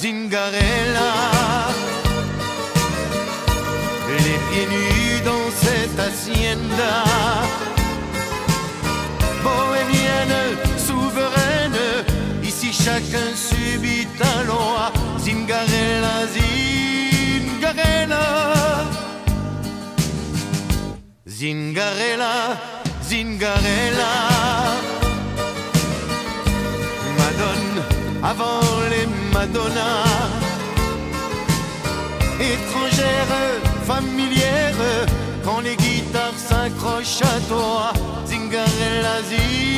Zingarella. Les pieds nus dans cette hacienda. Bohémienne, souveraine, ici chacun subit un loi. Zingarella, Zingarella. Zingarella, Zingarella. Madone avant les Madonna. Étrangère, familière, quand les guitares s'accrochent à toi. Zingarella, Zingarella.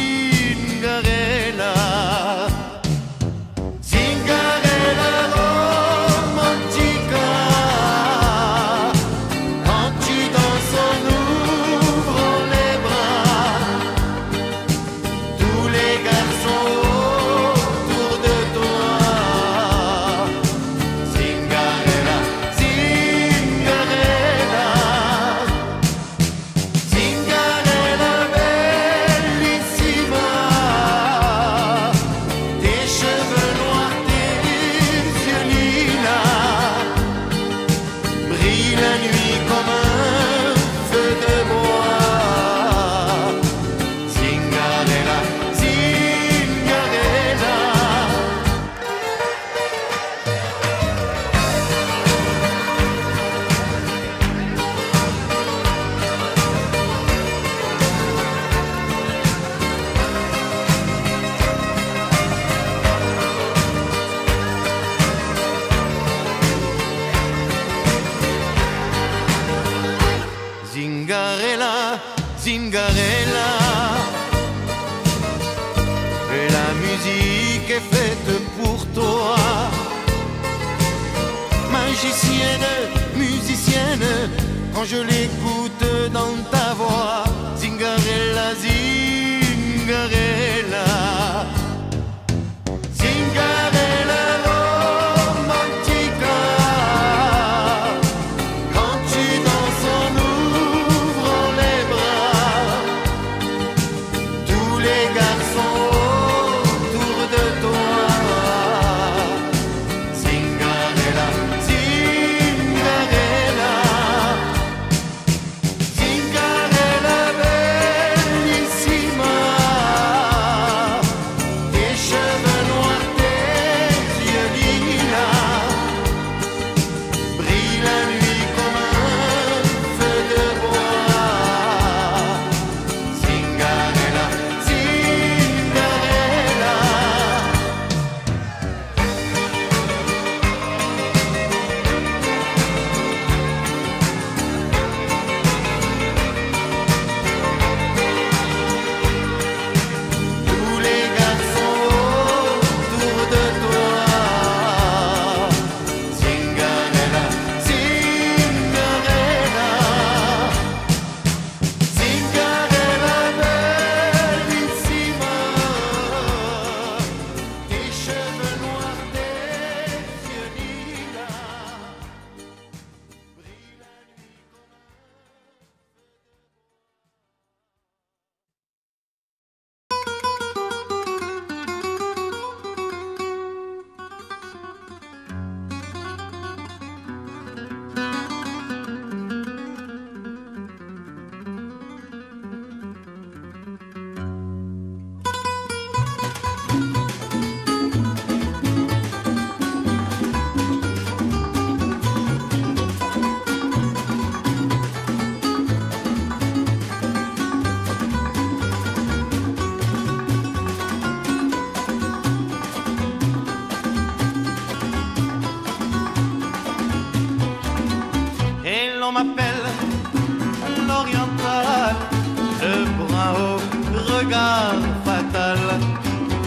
Zingarella. La musique est faite pour toi. Magicienne, musicienne, quand je l'écoute dans ta voix. Zingarella. Zingarella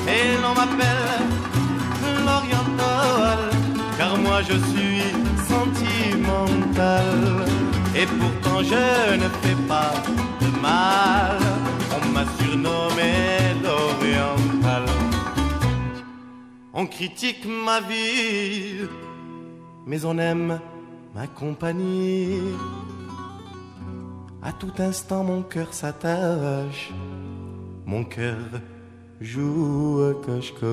Et l'on m'appelle l'oriental, car moi je suis sentimental. Et pourtant je ne fais pas de mal, on m'a surnommé l'oriental. On critique ma vie, mais on aime ma compagnie. À tout instant, mon cœur s'attache, mon cœur joue à cache-coche.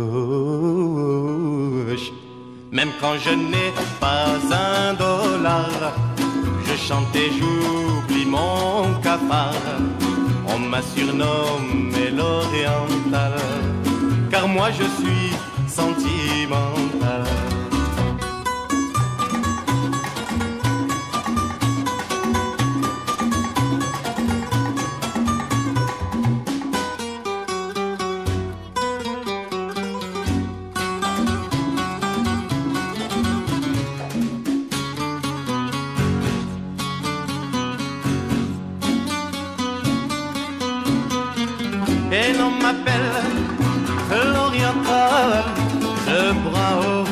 même quand je n'ai pas un dollar. Je chante et j'oublie mon cafard. On m'a surnommé l'oriental, car moi je suis sentimental. Et l'on m'appelle l'oriental, le bras haut,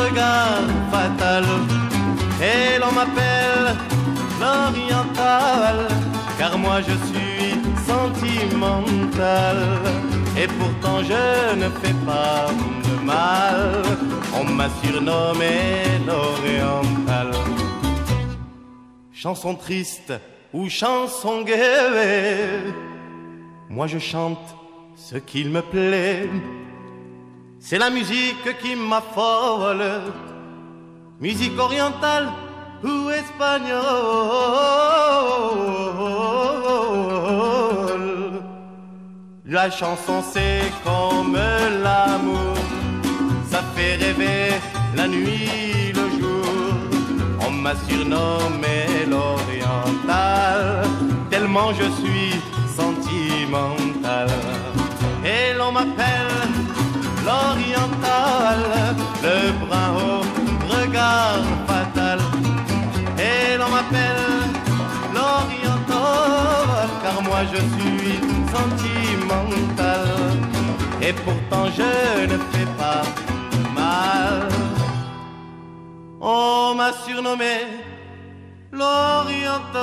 regard fatal. Et l'on m'appelle l'oriental, car moi je suis sentimental. Et pourtant je ne fais pas de mal, on m'a surnommé l'oriental. Chanson triste ou chanson gaie moi je chante ce qu'il me plaît. C'est la musique qui m'affole, musique orientale ou espagnole. La chanson c'est comme l'amour, ça fait rêver la nuit, le jour. On m'a surnommé l'oriental, tellement je suis L'oriental, le brun haut, regard fatal. Et l'on m'appelle l'oriental, car moi je suis sentimental. Et pourtant je ne fais pas mal. On m'a surnommé l'oriental.